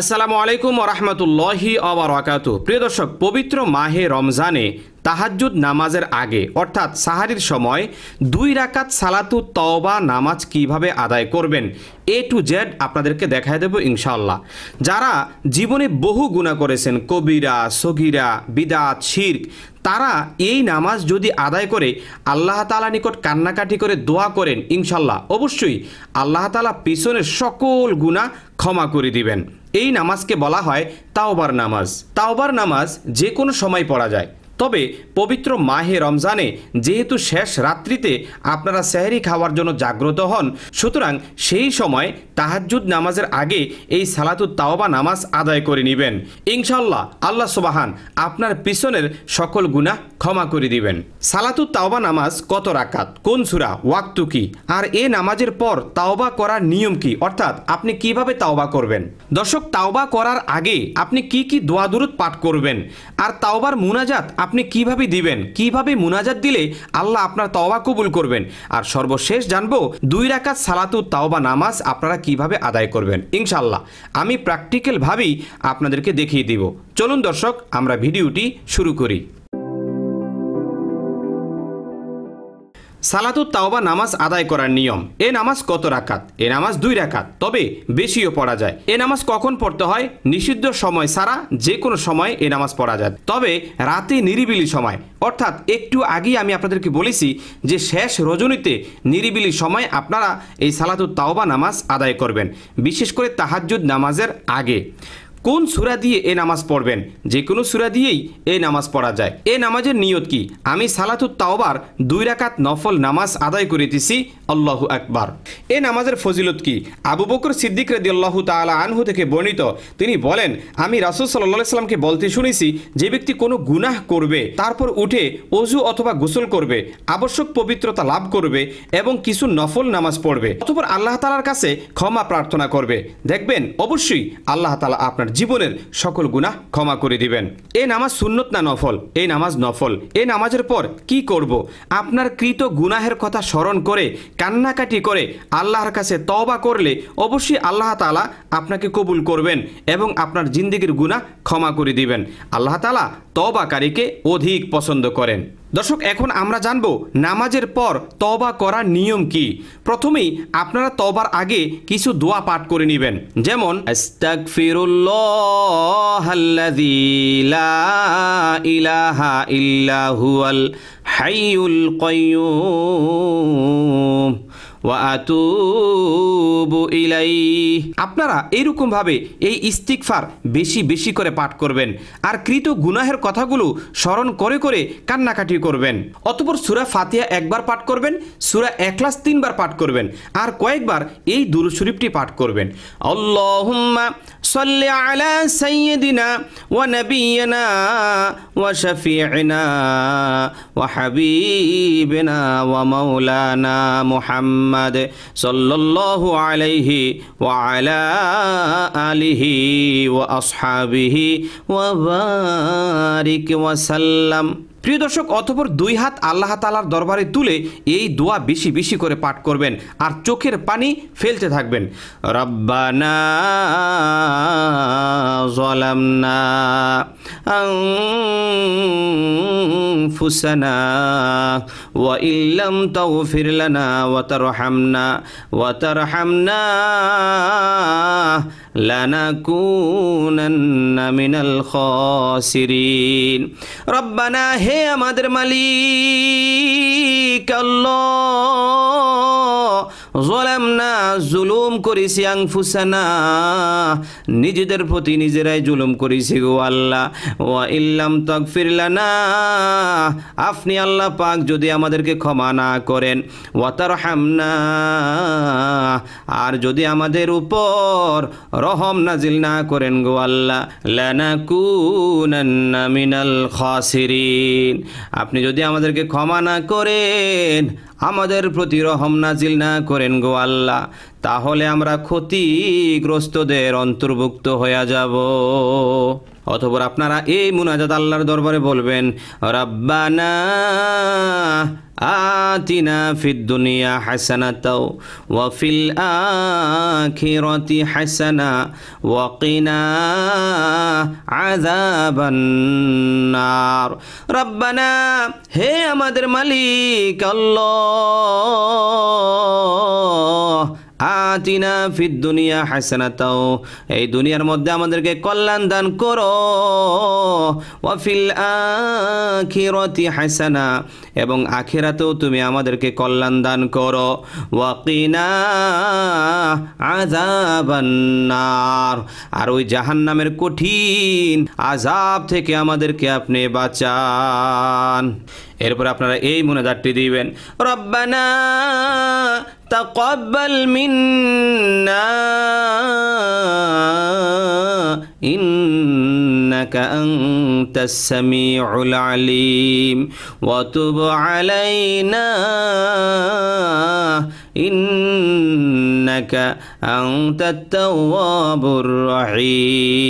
আসসালামু আলাইকুম রহমতুল্লাহি আবরাকাতু প্রিয় দর্শক, পবিত্র মাহে রমজানে তাহাজ্জুদ নামাজের আগে, অর্থাৎ সাহারির সময়, দুই রাকাত সালাতু তওবা নামাজ কীভাবে আদায় করবেন এ টু জেড আপনাদেরকে দেখায় দেব ইনশাল্লাহ যারা জীবনে বহু গুণা করেছেন, কবিরা, সগিরা, বিদাত, শির্ক, তারা এই নামাজ যদি আদায় করে, আল্লাহ তালা নিকট কান্নাকাটি করে দোয়া করেন ইনশাল্লাহ অবশ্যই আল্লাহ তালা পিছনের সকল গুণা ক্ষমা করে দিবেন। এই নামাজকে বলা হয় তাওবার নামাজ। তাওবার নামাজ যে কোনো সময় পড়া যায়। তবে পবিত্র মাহে রমজানে যেহেতু শেষ রাত্রিতে আপনারা সেহরি খাওয়ার জন্য জাগ্রত হন, সুতরাং সেই সময় তাহাজ্জুদ নামাজের আগে এই সালাতুত তাওবা নামাজ আদায় করে নেবেন। ইনশাল্লাহ আল্লাহ সুবাহান আপনার পিছনের সকল গুনাহ ক্ষমা করে দিবেন। সালাতুত তাওবা নামাজ কত রাকাত? কোন সুরা? ওয়াক্তু কি? আর এ নামাজের পর তাওবা করার নিয়ম কি? অর্থাৎ আপনি কীভাবে তাওবা করবেন? দর্শক, তাওবা করার আগে আপনি কি কি দোয়া পাঠ করবেন? আর তাওবার মুনাজাত আপনি কীভাবে দিবেন, কীভাবে মুনাজাত দিলে আল্লাহ আপনার তওবা কবুল করবেন? আর সর্বশেষ জানব, দুই রাখা সালাতু তাওবা নামাজ আপনারা কীভাবে আদায় করবেন? ইনশাল্লাহ আমি প্র্যাকটিক্যালভাবেই আপনাদেরকে দেখিয়ে দিব। চলুন দর্শক, আমরা ভিডিওটি শুরু করি। সালাতু তাওবা নামাজ আদায় করার নিয়ম। এ নামাজ কত রাকাত? এ নামাজ দুই রাকাত। তবে বেশিও পড়া যায়। এ নামাজ কখন পড়তে হয়? নিষিদ্ধ সময় ছাড়া যে কোনো সময় এ নামাজ পড়া যায়। তবে রাতে নিরিবিলি সময়। অর্থাৎ একটু আগেই আমি আপনাদেরকে বলেছি যে শেষ রজনীতে নিরিবিলি সময় আপনারা এই সালাতু তাওবা নামাজ আদায় করবেন। বিশেষ করে তাহাজ্জুদ নামাজের আগে। কোন সুরা দিয়ে এ নামাজ পড়বেন? যে কোনো সুরা দিয়েই এ নামাজ পড়া যায়। এ নামাজের নিয়ত কি? আমি সালাতুত তাওবার দুই রাকাত নফল নামাজ আদায় করিতেছি, আল্লাহ আকবার। এ নামাজের ফজিলত কি? আবু বকর সিদ্দিক রেদি আল্লাহ তালা আনহু থেকে বর্ণিত, তিনি বলেন, আমি রাসুল সাল্লাহ সাল্লামকে বলতে শুনেছি, যে ব্যক্তি কোনো গুনাহ করবে, তারপর উঠে অজু অথবা গোসল করবে, আবশ্যক পবিত্রতা লাভ করবে এবং কিছু নফল নামাজ পড়বে অথবা আল্লাহ তালার কাছে ক্ষমা প্রার্থনা করবে। দেখবেন, অবশ্যই আল্লাহ তালা আপনার জীবনের সকল গুনাহ ক্ষমা করে দিবেন। এ নামাজ সুন্নত না নফল? এই নামাজ নফল। এই নামাজের পর কি করব? আপনার কৃত গুনাহের কথা স্মরণ করে, কান্নাকাটি করে আল্লাহর কাছে তওবা করলে অবশ্যই আল্লাহ তালা আপনাকে কবুল করবেন এবং আপনার জিন্দিগির গুনাহ ক্ষমা করে দিবেন। আল্লাহ তালা তবাকারীকে অধিক পছন্দ করেন। দর্শক, এখন আমরা জানব নামাজের পর তবা করার নিয়ম কি। প্রথমেই আপনারা তবার আগে কিছু দোয়া পাঠ করে নেবেন। যেমন ইলাহা ইল্লাহুয়াল আপনারা এইরকম ভাবে এই ইস্তিকফার বেশি বেশি করে পাঠ করবেন আর কৃত গুনাহের কথাগুলো স্মরণ করে করে কান্নাকাটি করবেন। অতপর সুরা ফাতিয়া একবার পাঠ করবেন, সুরা একলাস তিনবার পাঠ করবেন আর কয়েকবার এই দুরু শরীফটি পাঠ করবেন। আল্লাহুম্মা আলা ওয়া ওয়া ওয়া মাওলানা মোহাম্মদ সাল্লাল্লাহু আলাইহি ওয়া আলা আলিহি ওয়া আসহাবিহি ওয়া বারিক ওয়া সাল্লাম প্রিয় দর্শক, অতপর দুই হাত আল্লাহ তালার দরবারে তুলে এই দোয়া বেশি বেশি করে পাঠ করবেন আর চোখের পানি ফেলতে থাকবেন। রব্বানা জলামনা ফুসানা ওয়া ইল্লাম তাগফির লানা ওয়া তারহামনা ওয়া তারহামনা লানাকুনান্না মিনাল খাসিরিন রব্বানা হে আমাদের মালিক জলাম না জুলুম করেছি আংফুসানা নিজেদের প্রতি নিজেরাই জুলুম করেছি গো আল্লাহ ও ইল্লাম তকফিরলানা আপনি আল্লাহ পাক যদি আমাদেরকে ক্ষমা না করেন। ওয়াতার হামনা আর যদি আমাদের উপর রহম নাজিল না করেন গো আল্লাহ, লানাকুনান্না মিনাল খাসিরিন। আপনি যদি আমাদেরকে ক্ষমা না করেন, আমাদের প্রতি রহম নাজিল না করেন গো আল্লাহ। তাহলে আমরা ক্ষতিগ্রস্তদের অন্তর্ভুক্ত হয়ে যাব। অথবা আপনারা এই মুনাজাত আল্লাহর দরবারে বলবেন, রব্বানা আতিনা ফিদ দুনিয়া হাসানাতাও ওয়া ফিল আখিরাতি হাসানা ওয়া কিনা আযাবান নার। রব্বানা, হে আমাদের মালিক আল্লাহ আতিনা ফিদ দুনিয়া হাসানাতাও। এই দুনিয়ার মধ্যে আমাদেরকে কল্যাণ দান করো। ওয়াফিল আখিরাতি হাসানা। এবং আখিরাতেও তুমি আমাদেরকে কল্যাণ দান করো। ওয়াকিনা আযাবান্নার আর ওই জাহান্নামের কঠিন আযাব থেকে আমাদেরকে আপনি বাঁচান। এরপর আপনারা এই মোনাজাতটি দিবেন রব্বানা তাকাব্বাল মিন্না إنك أنت السميع العليم وتب علينا إنك أنت التواب الرحيم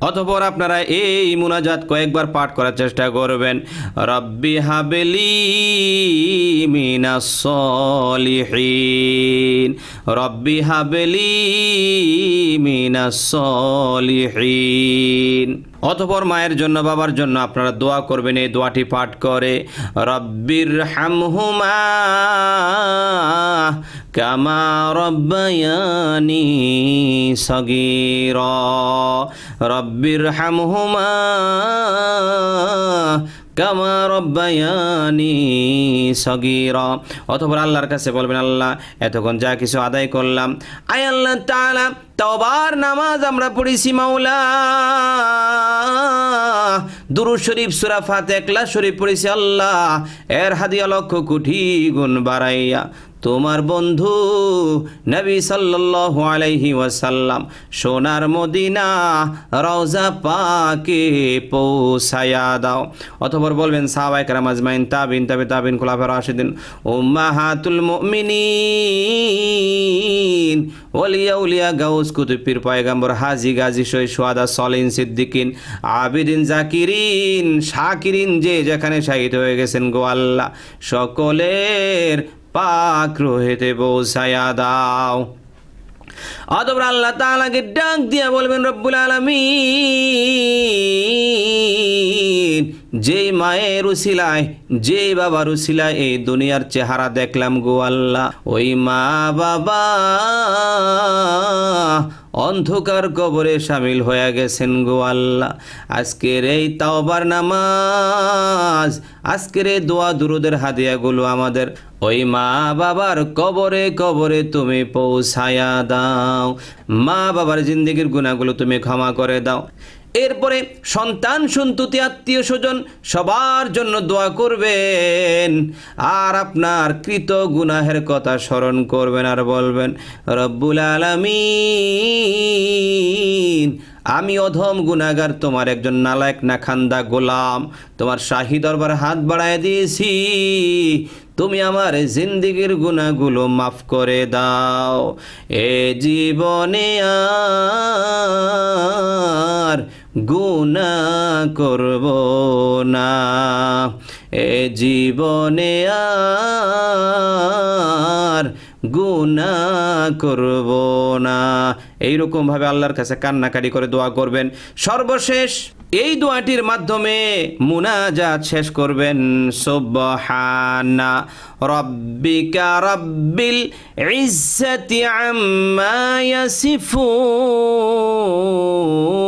অতপর আপনারা এই মুনাজাত কয়েকবার পাঠ করার চেষ্টা করবেন। রব্বি হাবেলি মিনাসলিহীন রব্বি হাবেলি মিনাস সলিহিন। অতপর মায়ের জন্য, বাবার জন্য আপনারা দোয়া করবেন, এই দোয়াটি পাঠ করে, রব্বির হামহুমা কামা রব্বায়ানি সগীর, রব্বির হামহুমা কামা রব্বায়ানি সগীরা। অথবা আল্লাহর কাছে বলবেন, আল্লাহ, এতক্ষণ যা কিছু আদায় করলাম, আয় আল্লাহ তাআলা, তওবার নামাজ আমরা পড়েছি, মাওলা। দুরু শরীফ, সুরা ফাতে একলা শরীফ পড়েছি, আল্লাহ। এর হাদিয়া লক্ষ কোটি গুণ বাড়াইয়া তোমার বন্ধু নবী সাল্লাল্লাহু আলাইহি ওয়াসাল্লাম সোনার মদিনা রওজা পাকে পৌঁছায়া দাও। অতঃপর বলবেন, সাহাবায়ে কেরাম আজমাইন, তাবিন, তাবে তাবিন খোলাফায়ে রাশিদিন, উম্মাহাতুল মুমিনিন, ওলিয়া উলিয়া গাউস, কুতুব পীর হাজি, গাজী, শহীদ সোয়াদা সলিন, সিদ্দিকিন, আবিদিন, জাকিরিন, শাকিরিন, যে যেখানে শাহিদ হয়ে গেছেন গো আল্লাহ। সকলের পাক রোহেতে পৌঁছায়া দাও। অতপর আল্লাহ তালাকে ডাক দিয়া বলবেন, রব্বুল আলামিন, যেই মায়ের উশিলায় যেই বাবার উশিলায় এই দুনিয়ার চেহারা দেখলাম গো আল্লাহ, ওই মা বাবা অন্ধকার কবরে সামিল হয়ে গেছেন গো আল্লাহ। আজকের এই তাওবার নামাজ, আজকের এই দোয়া দুরুদের হাদিয়াগুলো আমাদের, ওই মা বাবার কবরে কবরে তুমি পৌঁছায়া দাও, মা বাবার জিন্দগির গুণাগুলো তুমি ক্ষমা করে দাও। এরপরে সন্তান, সন্ততি, আত্মীয় স্বজন সবার জন্য দোয়া করবেন। আর আপনার কৃত গুনাহের কথা স্মরণ করবেন আর বলবেন, রব্বুল আলামিন, আমি অধম গুনাগার তোমার একজন নালায়ক না খান্দা গোলাম, তোমার শাহি দরবার হাত বাড়ায় দিয়েছি। তুমি আমার জিন্দিগির গুণাগুলো মাফ করে দাও। এ জীবনে আর গুণা করব না। এ জীবনে আর গুণা করব না। এইরকমভাবে আল্লাহর কাছে কান্নাকাটি করে দোয়া করবেন। সর্বশেষ এই দোয়াটির মাধ্যমে মুনাজাত শেষ করবেন। সুবহানা রব্বিকা রব্বিল আম্মা ইয়াসিফুন।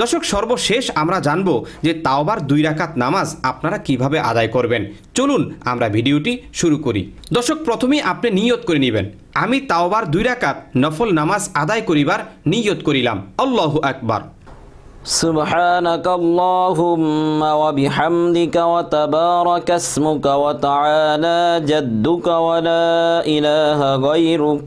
দর্শক সর্বশেষ আমরা জানব যে তাওবার দুই রাকাত নামাজ আপনারা কিভাবে আদায় করবেন চলুন আমরা ভিডিওটি শুরু করি দর্শক প্রথমেই আপনি নিয়ত করে নেবেন আমি তাওবার দুই রাকাত নফল নামাজ আদায় করিবার নিয়ত করিলাম আল্লাহু আকবার سبحانك اللهم وبحمدك وتبارك اسمك وتعالى جدك ولا إله غيرك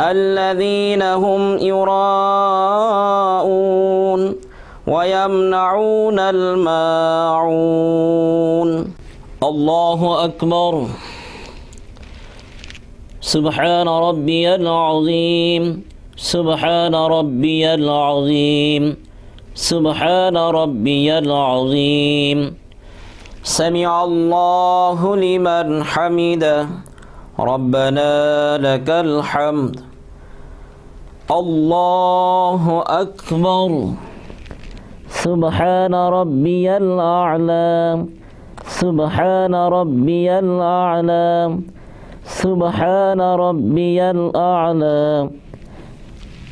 الذين هم يراءون ويمنعون الماعون. الله أكبر. سبحان ربي العظيم. سبحان ربي العظيم. سبحان ربي العظيم. سمع الله لمن حمده. ربنا لك الحمد. الله أكبر. سبحان ربي الأعلى سبحان ربي الأعلى سبحان ربي الأعلى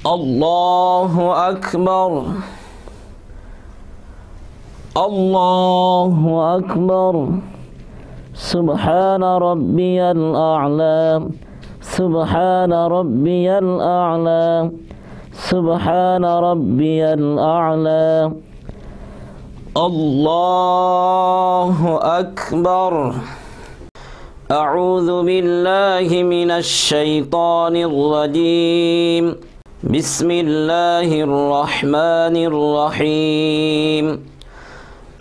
الله أكبر. الله أكبر. سبحان ربي الأعلى سبحان ربي الأعلى سبحان ربي الأعلى. الله أكبر. أعوذ بالله من الشيطان الرجيم. بسم الله الرحمن الرحيم.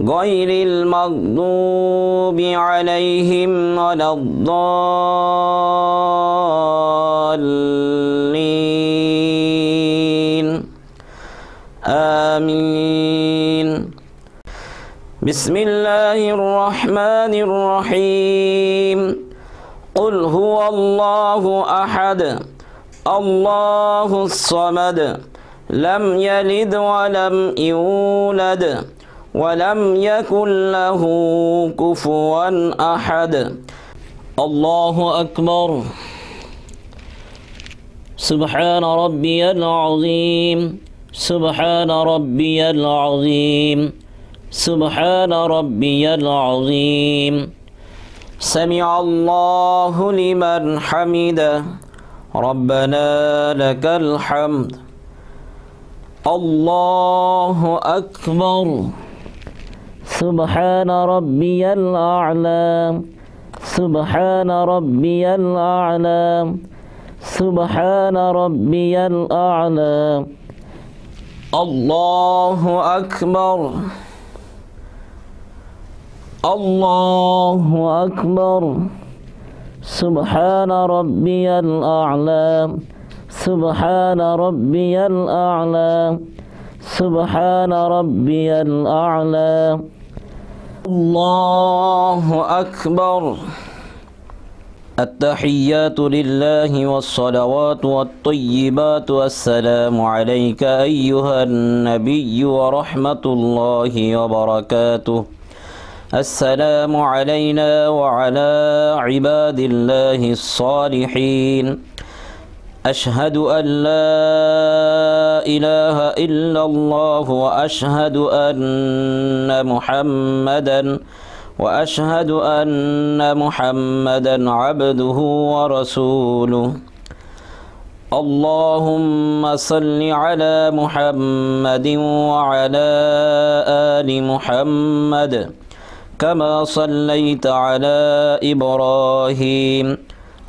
غير المغضوب عليهم ولا الضالين. آمين. بسم الله الرحمن الرحيم. قل هو الله أحد الله الصمد لم يلد ولم يولد. ولم يكن له كفوا أحد. الله أكبر. سبحان ربي العظيم. سبحان ربي العظيم. سبحان ربي العظيم. سمع الله لمن حمده ربنا لك الحمد. الله أكبر. سبحان ربي الأعلى سبحان ربي الأعلى سبحان ربي الأعلى الله أكبر. الله أكبر. سبحان ربي الأعلى سبحان ربي الأعلى سبحان ربي الأعلى الله أكبر. التحيات لله والصلوات والطيبات والسلام عليك أيها النبي ورحمة الله وبركاته. السلام علينا وعلى عباد الله الصالحين. أشهد أن لا إله إلا الله وأشهد أن محمدا وأشهد أن محمدا عبده ورسوله. اللهم صل على محمد وعلى آل محمد كما صليت على إبراهيم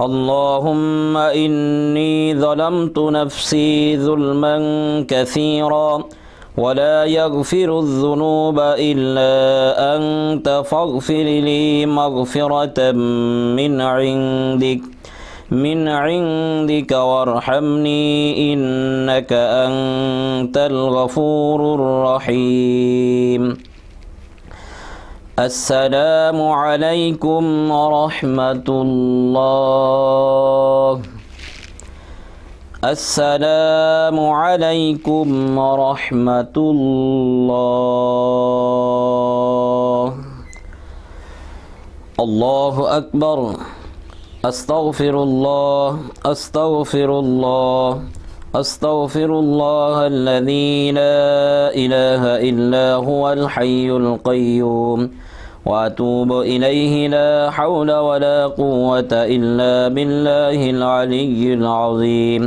اللهم إني ظلمت نفسي ظلما كثيرا ولا يغفر الذنوب إلا أنت فاغفر لي مغفرة من عندك من عندك وارحمني إنك أنت الغفور الرحيم. السلام عليكم ورحمة الله. السلام عليكم ورحمة الله. الله أكبر. أستغفر الله أستغفر الله أستغفر الله الذي لا إله إلا هو الحي القيوم. وأتوب إليه لا حول ولا قوة إلا بالله العلي العظيم.